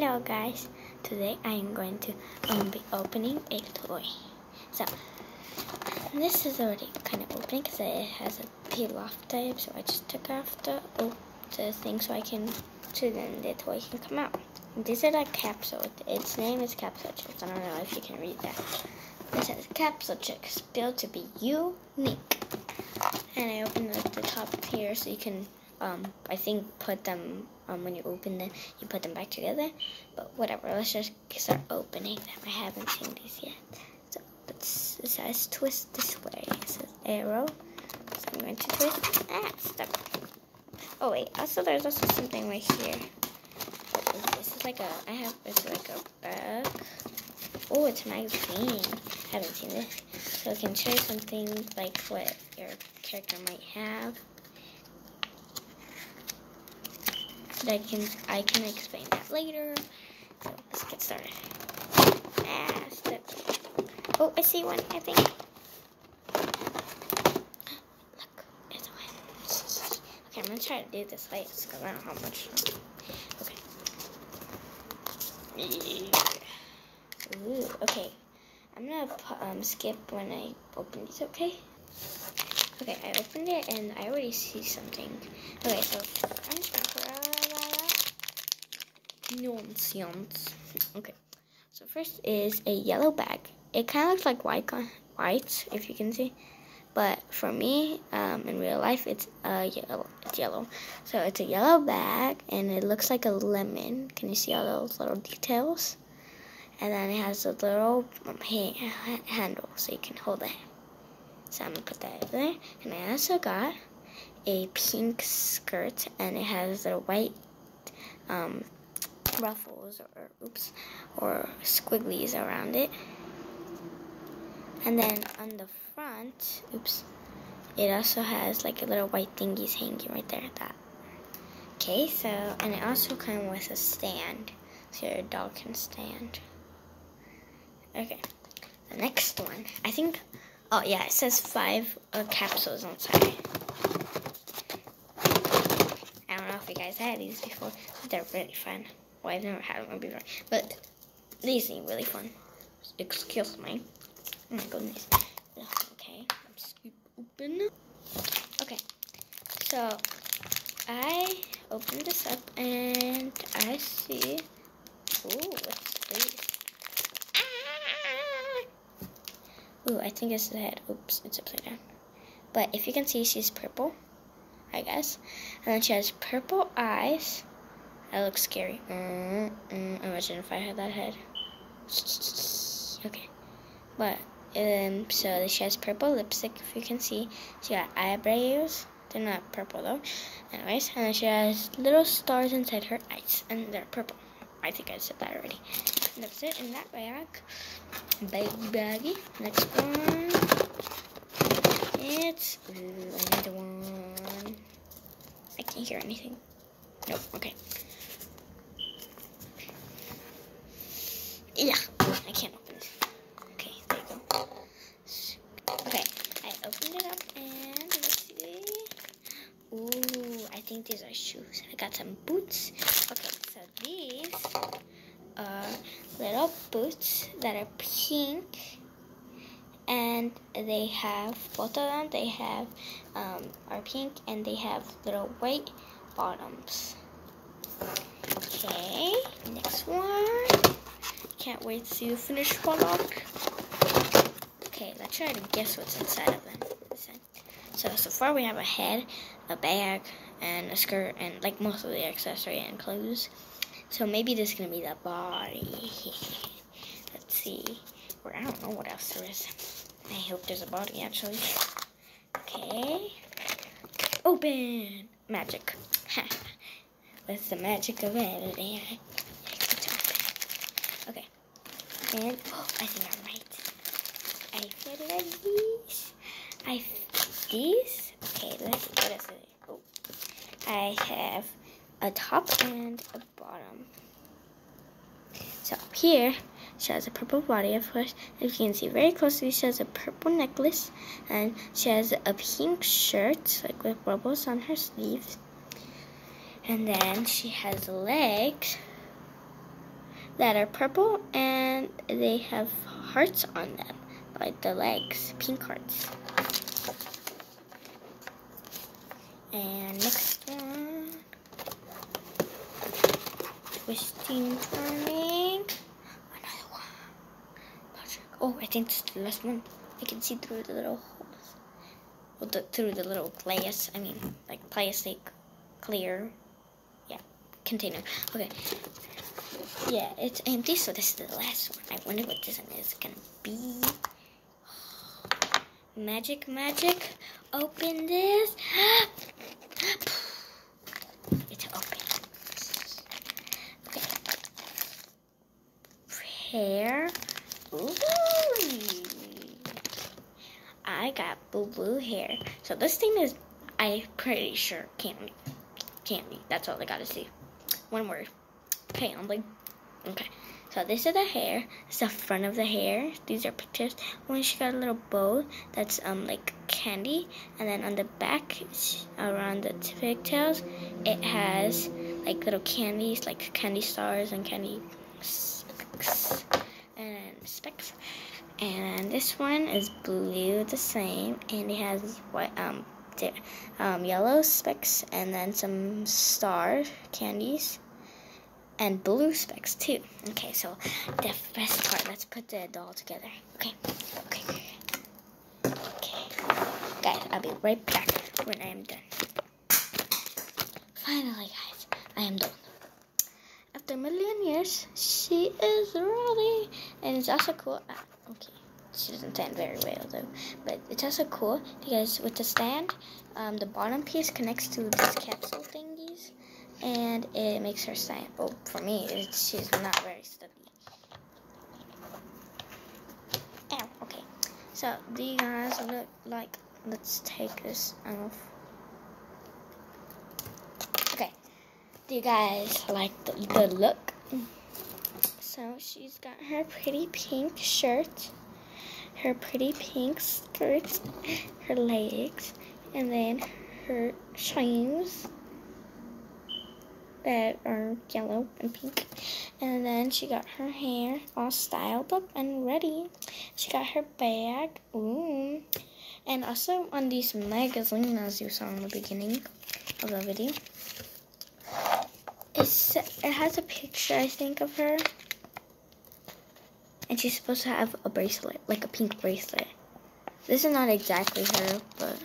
Hello guys, today I am going to um, be opening a toy. So, this is already kind of open because it has a peel off type, so I just took off the, oh, the thing so I can, so then the toy can come out. These are like capsule, its name is Capsule Chicks, I don't know if you can read that. It says Capsule Chicks, built to be unique. And I opened up the top here so you can um, I think put them um, when you open them, you put them back together. But whatever, let's just start opening them. I haven't seen these yet. So let's, it says twist this way. It says arrow. So I'm going to twist. Ah, stuck. Oh wait, also there's also something right here. This is like a, I have, it's like a bag. Oh, it's a magazine. I haven't seen this. So it can show something like what your character might have. But I can I can explain that later. So let's get started. Ah, step. Oh, I see one. I think. Look, it's one. Okay, I'm gonna try to do this fast because I don't know how much. Okay. Ooh, okay. I'm gonna um, skip when I open these. Okay. Okay, I opened it and I already see something. Okay, so I'm just gonna Okay. So first is a yellow bag. It kind of looks like white, white, if you can see. But for me, um, in real life, it's uh, yellow. It's yellow. So it's a yellow bag, and it looks like a lemon. Can you see all those little details? And then it has a little um, handle, so you can hold it. So I'm gonna put that in there. And I also got a pink skirt, and it has a white um, ruffles or oops or squigglies around it. And then on the front, oops, it also has like a little white thingies hanging right there. At that. Okay, so and it also comes with a stand, so your dog can stand. Okay, the next one, I think. Oh yeah, it says five uh, capsules inside. I don't know if you guys had these before, but they're really fun. Well, I've never had one before, but these seem really fun. Excuse me. Oh my goodness. Okay, let's open. Okay, so I open this up and I see. Ooh, what's this? Ah! Ooh, I think it's the head. Oops, it's upside down. But if you can see, she's purple, I guess. And then she has purple eyes that looks scary. Mm, imagine if I had that head. Okay. But, um, so she has purple lipstick, if you can see. She got eyebrows. They're not purple, though. Anyways, and then she has little stars inside her eyes, and they're purple. I think I said that already. And that's it in that bag. Bag baggy. Next one. It's another one. I can't hear anything. Nope, okay. Yeah, I can't open it. Okay, there you go. Okay, I opened it up and let's see. Ooh, I think these are shoes. I got some boots. Okay, so these are little boots that are pink and they have both of them they have um, are pink and they have little white bottoms okay next one can't wait to see the finished product. Okay, let's try to guess what's inside of them. So, so far we have a head, a bag, and a skirt, and like most of the accessory and clothes. So maybe this is to be the body. Let's see. Or I don't know what else there is. I hope there's a body, actually. Okay. Open! Magic. That's the magic of editing. Okay. And oh, I think I'm right. I feel like these. I these. Okay, let's see what else. Oh, I have a top and a bottom. So up here, she has a purple body, of course. If you can see very closely, she has a purple necklace, and she has a pink shirt, like with bubbles on her sleeves. And then she has legs that are purple and they have hearts on them, like the legs, pink hearts. And next one, twisting, turning, another one. Oh, I think this is the last one. I can see through the little holes, well, the, through the little glass. I mean, like plastic, clear, yeah, container. Okay. Yeah, it's empty, so this is the last one. I wonder what this one is gonna be. Magic, magic. Open this. it's open. Okay. Hair. Ooh. I got blue blue hair. So this thing is, I'm pretty sure, candy. Candy. That's all I gotta see. One word. Candy. Okay. So this is the hair. It's the front of the hair. These are pictures. When she got a little bow that's um like candy, and then on the back around the pigtails, it has like little candies, like candy stars and candy and specks. And this one is blue, the same, and it has white um, um yellow specks and then some star candies and blue specks too. Okay, so the best part, let's put the doll together. Okay, okay, okay. Guys, I'll be right back when I am done. Finally, guys, I am done. After a million years, she is ready. And it's also cool. Ah, okay, she doesn't stand very well though. But it's also cool because with the stand, um, the bottom piece connects to this capsule thingies and it makes her stand. Well, for me, she's not very steady. Ow, okay. So, you guys look like, let's take this off. Okay. Do you guys like the, the look? So, she's got her pretty pink shirt, her pretty pink skirt, her legs, and then her shoes that are yellow and pink. And then she got her hair all styled up and ready. She got her bag. Ooh. And also on these magazines, as you saw in the beginning of the video, it's, it has a picture, I think, of her. And she's supposed to have a bracelet, like a pink bracelet. This is not exactly her, but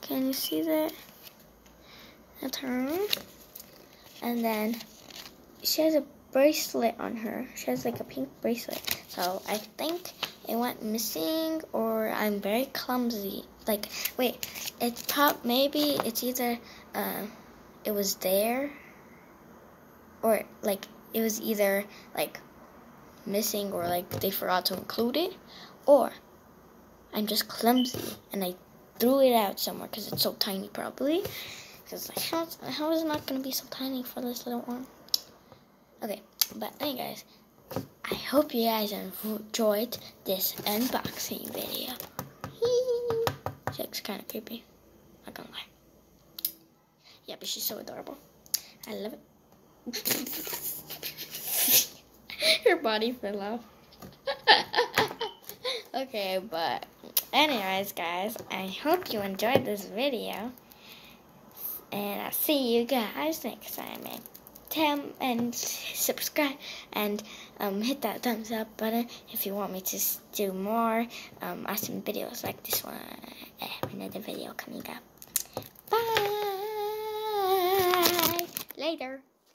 can you see that? That's her and then she has a bracelet on her. She has like a pink bracelet. So I think it went missing or I'm very clumsy. Like, wait, it's top, maybe it's either, uh, it was there or like it was either like missing or like they forgot to include it or I'm just clumsy and I threw it out somewhere because it's so tiny probably. Because like, how, how is it not going to be so tiny for this little one? Okay, but anyway, guys, I hope you guys enjoyed this unboxing video. she looks kind of creepy. Not gonna lie. Yeah, but she's so adorable. I love it. Her body fell off. okay, but anyways, guys, I hope you enjoyed this video. And I'll see you guys next time. And tell and subscribe and um, hit that thumbs up button if you want me to do more um, awesome videos like this one. I have another video coming up. Bye. Later.